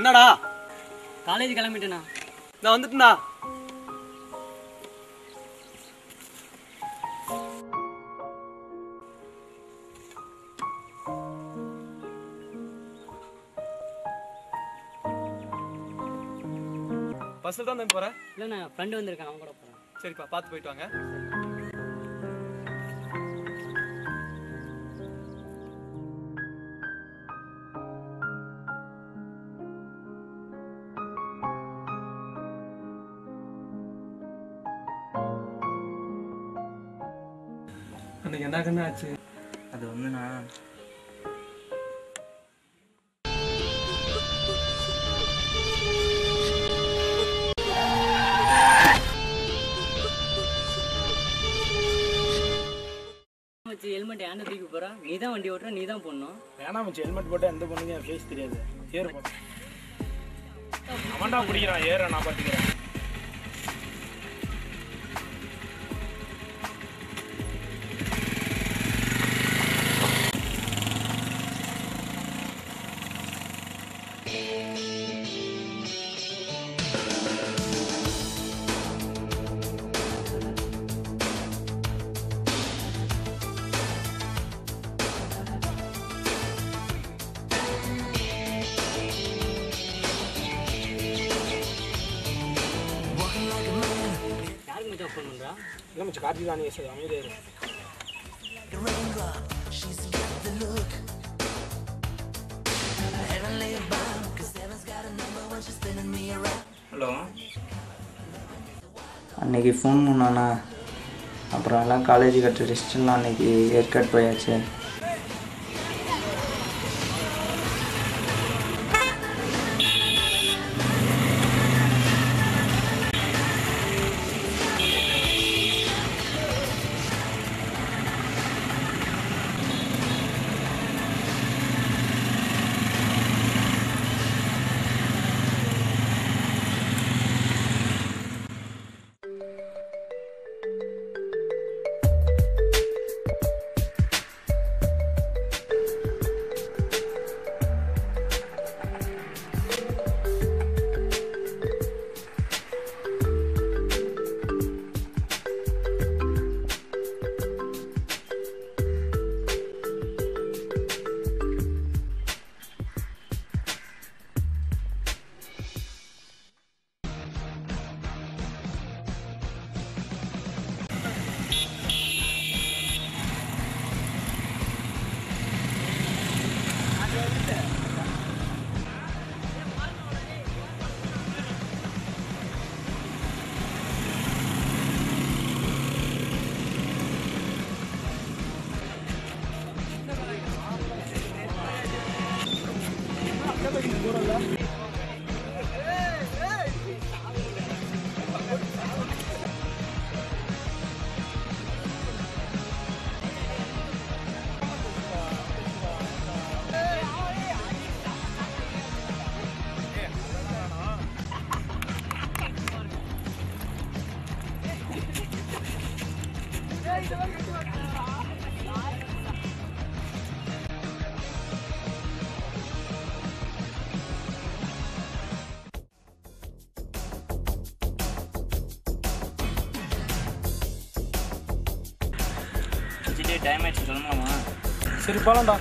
என்னடா காலேஜ் கிளம்பிட்டேண்ணா. நான் வந்துட்டேன்டா பஸ்ஸில் தான் தம்பி போகிறேன் இல்லைண்ணா ஃப்ரெண்டு வந்திருக்கான் அவன் கூட போகிறேன் சரிப்பா பார்த்து போயிட்டு வாங்க. அன்னைக்கு என்ன கண்ணு ஆச்சு? அது வந்து நான் வச்சு ஹெல்மெட் ஏன் தூக்கி போகிறா நீ தான் வண்டி ஓட்டுற நீ தான் போடணும். வேணாம் மச்சி ஹெல்மெட் போட்டு எந்த பொண்ணுங்க ஃபேஸ் தெரியாது. ஏறு போ. அவன்டா பிடிக்கிறான் ஏற நான் பார்த்துக்கிறேன் இல்லை மச்சி கார்த்திக் தான் ஏசு அமைதியாக ஹலோ அன்னைக்கு ஃபோன் பண்ணாண்ணா. அப்புறம் எல்லாம் காலேஜ் கட்ட ரெஸ்ட்லாம் அன்னைக்கு ஏற்காடு போயாச்சு. டைம் ஆயிடுச்சு சொல்லணுமா சரி போகலாம்டா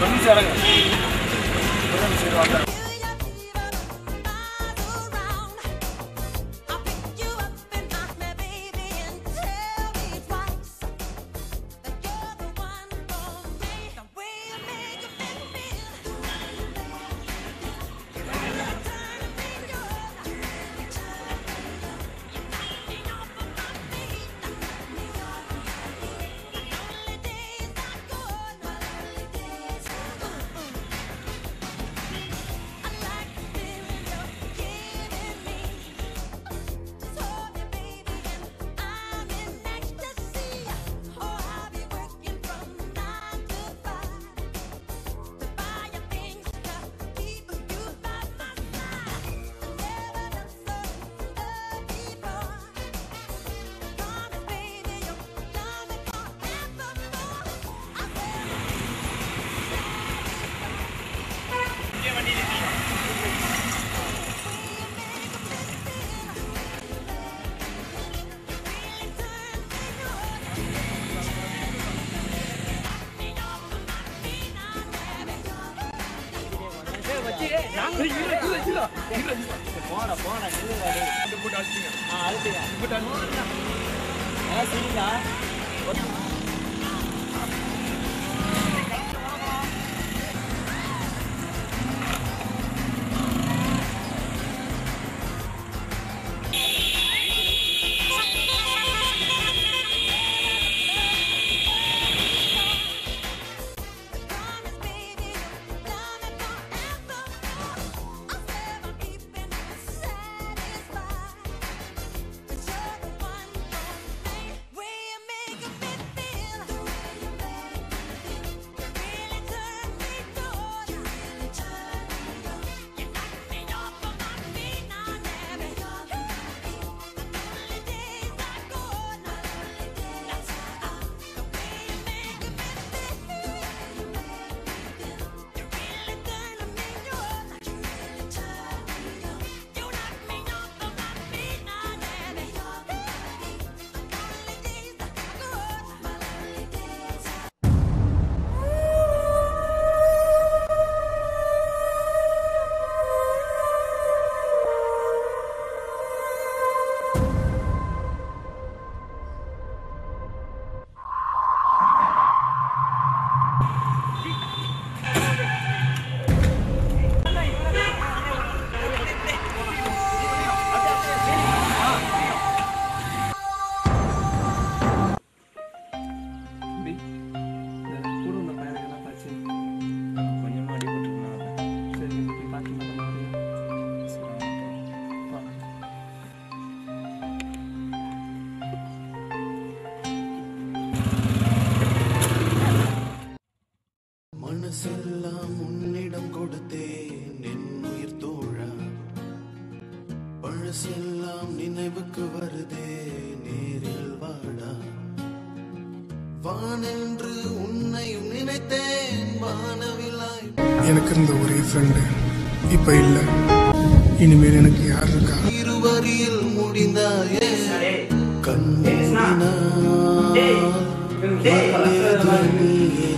வந்து நிமிஷம் டேய். இந்த போட்டு அழிச்சிங்க ஆ அழுத்துங்க. வானென்று உன்னையும் நினைத்தேன் வானவிலாய். எனக்கு இருந்த ஒரே ஃப்ரெண்டு இப்ப இல்ல. இனிமேல் எனக்கு யார் இருக்கா? இருவரில் முடிந்தாயே. நீயே